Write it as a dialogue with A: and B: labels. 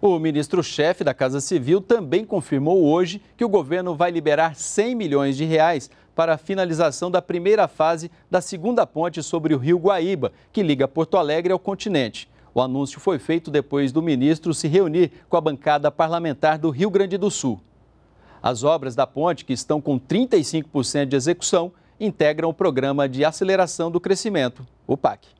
A: O ministro-chefe da Casa Civil também confirmou hoje que o governo vai liberar 100 milhões de reais para a finalização da primeira fase da segunda ponte sobre o rio Guaíba, que liga Porto Alegre ao continente. O anúncio foi feito depois do ministro se reunir com a bancada parlamentar do Rio Grande do Sul. As obras da ponte, que estão com 35% de execução, integram o Programa de Aceleração do Crescimento, o PAC.